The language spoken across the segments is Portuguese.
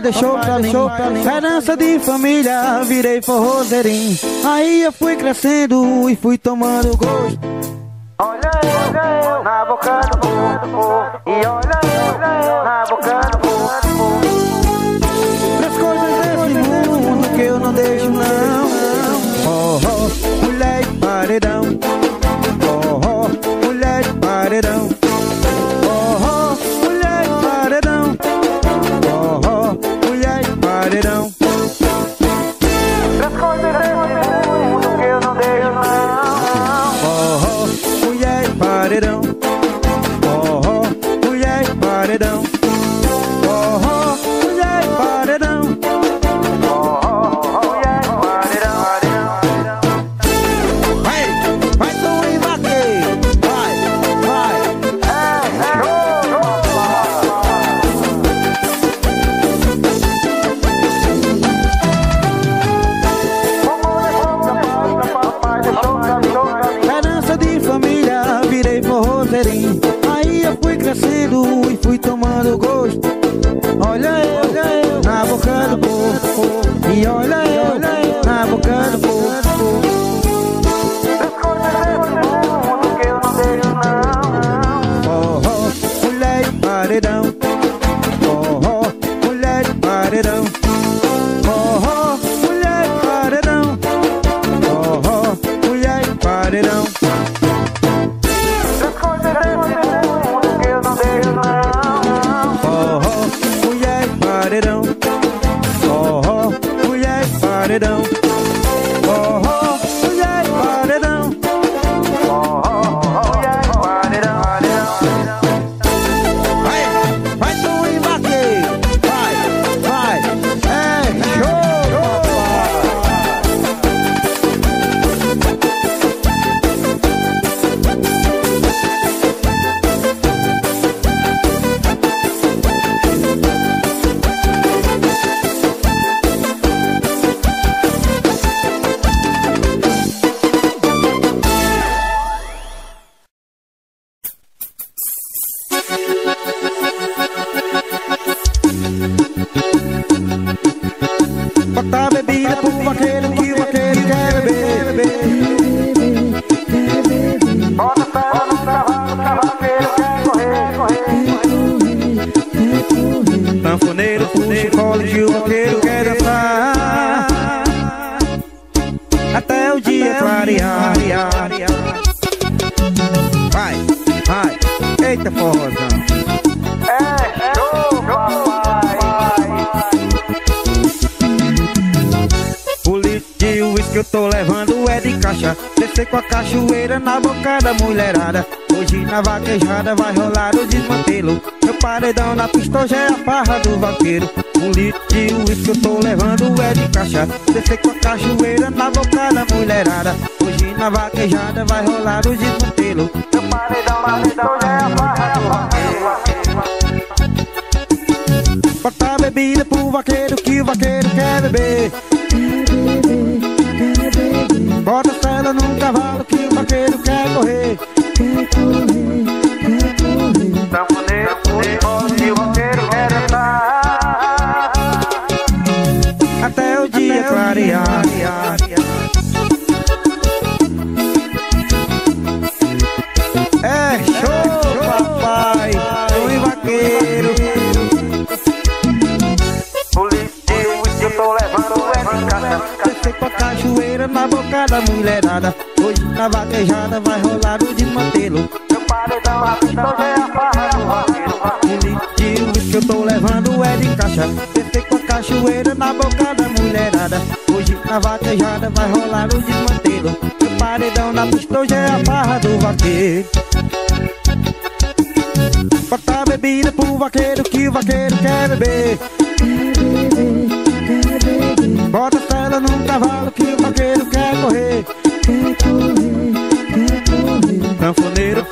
papai deixou pra mim. Herança de família, virei forrozeirinho. Aí eu fui crescendo e fui tomando gosto. Olha eu, na boca do povo. E olha verão. Com a cachoeira na boca da mulherada. Hoje na vaquejada vai rolar o desmantelo. Meu paredão na pista hoje é a farra do vaqueiro. Um litro de uísque que eu tô levando é de caixa. Descer com a cachoeira na boca da mulherada. Hoje na vaquejada vai rolar o desmantelo. Meu paredão na pista hoje é a farra do vaqueiro. Bota a bebida pro vaqueiro que o vaqueiro quer beber da mulherada Hoje na vaquejada vai rolar o desmantelo Meu paredão hoje é a farra do vaqueiro Polícia, que eu tô levando é de caixa. Descer com a cachoeira na boca da mulherada. Hoje na vaquejada vai rolar o desmantelo Meu paredão na pista hoje é a farra do vaqueiro. Bota a bebida pro vaqueiro que o vaqueiro quer beber. Bota a sela num cavalo que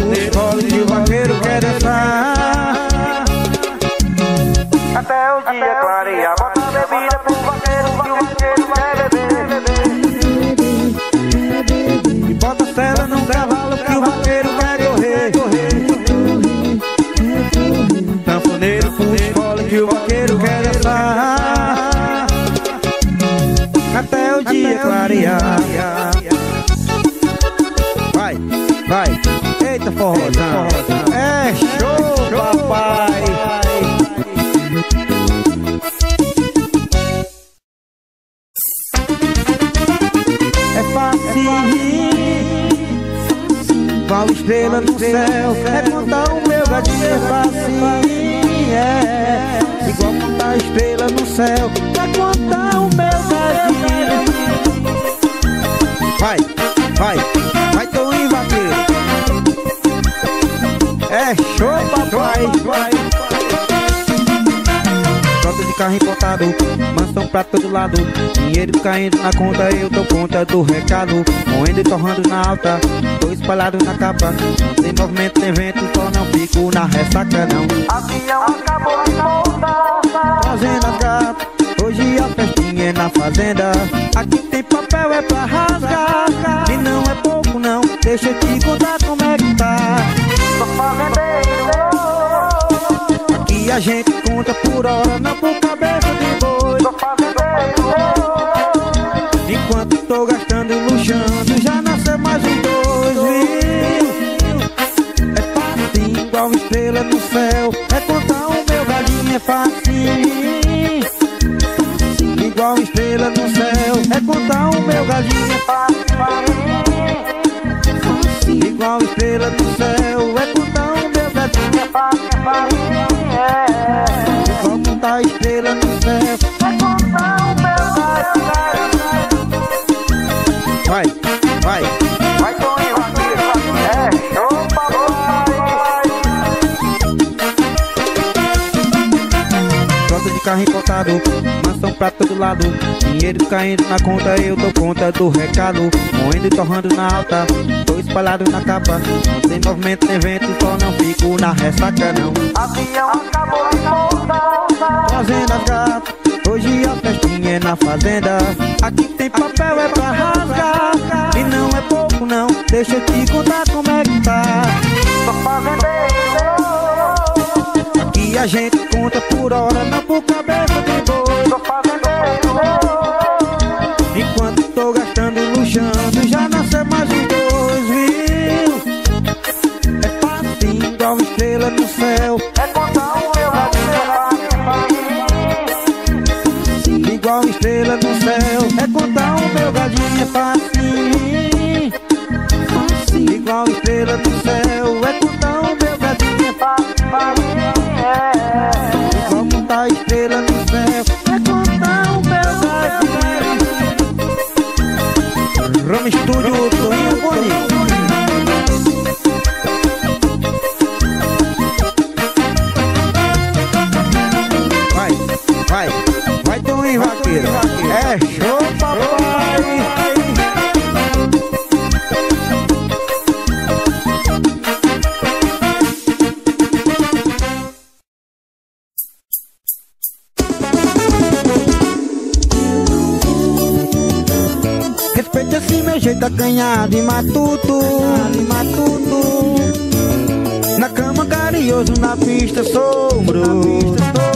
Escola o vaqueiro quer estrela no céu É contar o meu gatinho facinho É igual contar estrela no céu É contar o meu gatinho Vai, vai, vai Toninho Vaqueiro É show papai vai. Carro importado, mansão pra todo lado Dinheiro caindo na conta, eu dou conta do recado Moendo e torrando na alta, tô espalhado na capa Não tem movimento, tem vento, só não fico na ressaca não. Avião acabou de voltar Fazenda gata, hoje a festinha é na fazenda. Aqui tem papel, é pra rasgar E não é pouco não, deixa eu te contar como é que tá. Sou fazendeiro a gente conta por hora, não por cabeça de boi Enquanto tô gastando e luxando, já nasceu mais um dois, viu? É fácil, igual estrela no céu. É contar o meu galinho, é fácil. Igual estrela no céu. É contar o meu galinho, é fácil. Igual estrela no céu. Pra todo lado. Dinheiro caindo na conta, eu dou conta do recado. Moendo e torrando na alta, tô espalhado na capa. Não tem movimento nem vento, só não fico na ressaca não. Avião acabou de voltar. Fazenda gata, hoje a festinha é na fazenda. Aqui tem papel, é pra rasgar. E não é pouco não, deixa eu te contar como é que tá. Sou fazendeiro Aqui a gente conta por hora, não por cabeça de boi Enquanto tô gastando luxando, já nasceu mais um dois, viu? É fácil, igual estrela no céu. É contar o meu gatinho Igual estrela no céu. É contar o meu gadinho, é fácil. Igual estrela no céu. Meu jeito acanhado e matuto, e matuto. Na cama carinhoso, na pista sombro. Vai,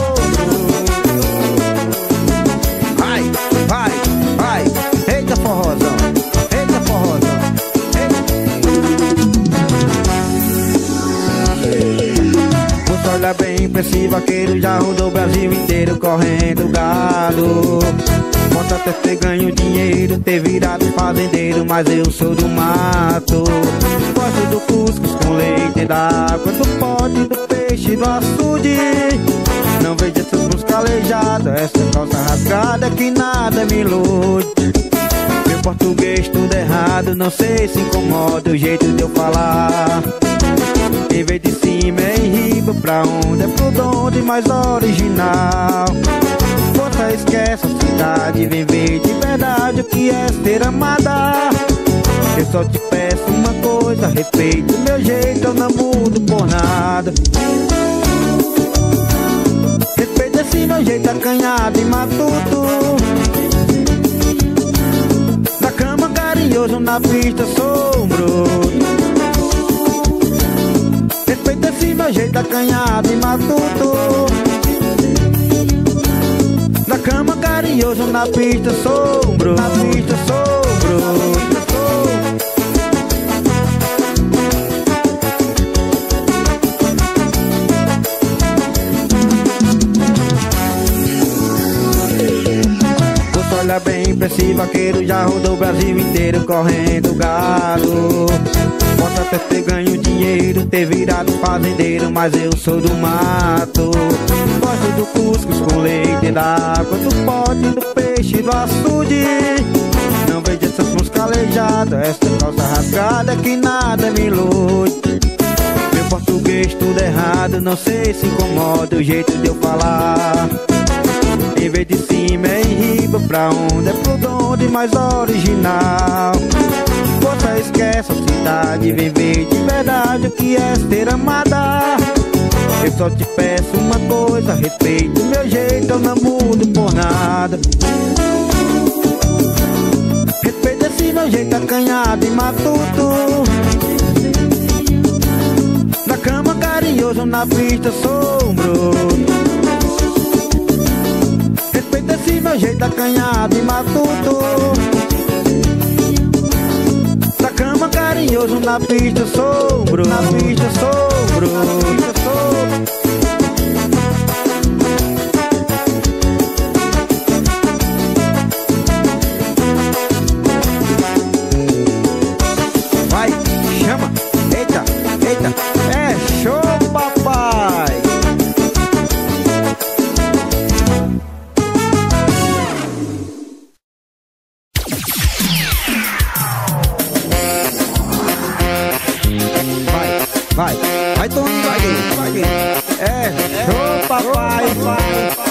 olha bem pra esse vaqueiro, já rodou o Brasil inteiro correndo gado. Posso até ter ganho dinheiro, ter virado fazendeiro, mas eu sou do mato. Gosto do cuscuz com leite da água, do pote, do peixe, do açude. Não vejo essas mãos calejadas, essa calça rasgada que nada me ilude. Meu português tudo errado, não sei se incomoda o jeito de eu falar. Em vez de cima é riba, pra onde é pro onde mais original. Você esquece a cidade, vem ver de verdade o que é ser amada. Eu só te peço uma coisa, respeite o meu jeito, eu não mudo por nada. Respeite esse meu jeito acanhado e matuto. Na cama carinhoso, na pista sombro. Respeita esse meu jeito acanhado e matuto. Na cama carinhoso, na pista sombro Na pista sombro olha bem pra esse vaqueiro Já rodou o Brasil inteiro correndo gado Posso até ter ganho dinheiro, ter virado fazendeiro Mas eu sou do mato. Gosto do cuscuz com leite da água Do pote, do peixe, do açude. Não vejo essas mãos calejadas Essa calça rasgada que nada me ilude Meu português tudo errado Não sei se incomoda o jeito de eu falar Em vez de cima é em riba Pra onde é pro onde mais original Você esquece a cidade Vem ver de verdade o que é ser amada eu só te peço uma coisa, respeito meu jeito, eu não mudo por nada. Respeita esse meu jeito acanhado e matuto. Na cama carinhoso, na pista sombro. Meu jeito acanhado e matuto. Na cama carinhoso, na pista. Na pista sombro. Na pista papai,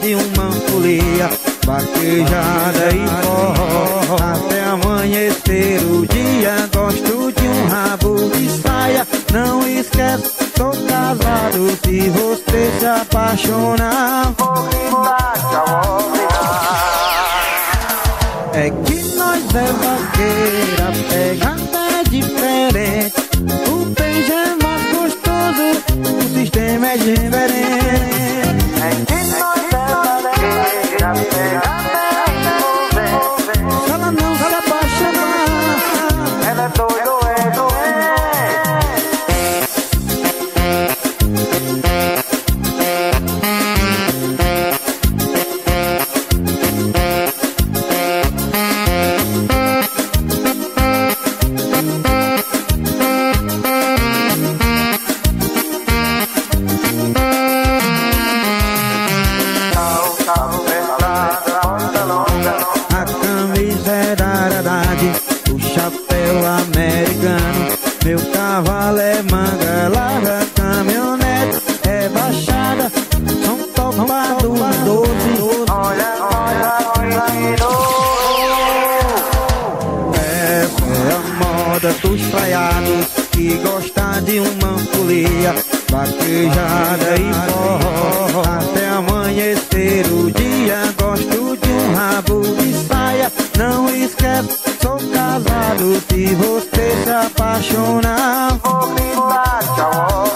de uma folia vaquejada e forró. Até amanhecer o dia, gosto de um rabo de saia. Não esquece, sou casado. Se você se apaixonar, Vou é que nós é vaqueira, pegada é diferente. Folia vaquejada e forró. Até amanhecer o dia, gosto de um rabo de saia. Não esquece, sou casado. Se você se apaixonar, Vou